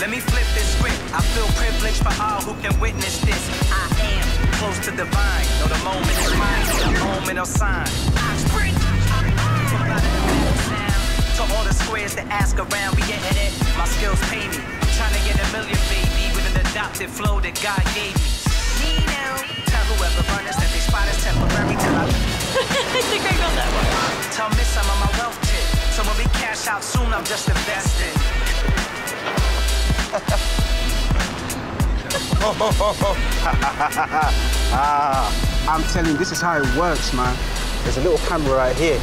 Let me flip this script. I feel privileged for all who can witness this. I am close to divine. Know the moment is mine, the moment of sign. I. To all the squares that ask around, we getting it. My skills pay me. I'm trying to get a million, baby, with an adopted flow that God gave me. Me now. Tell whoever runners that they spot is temporary till I I think I got that one. Tell Miss I'm on my wealth tip. So when we cash out soon, I'm just investing. ah, I'm telling you, this is how it works, man. There's a little camera right here.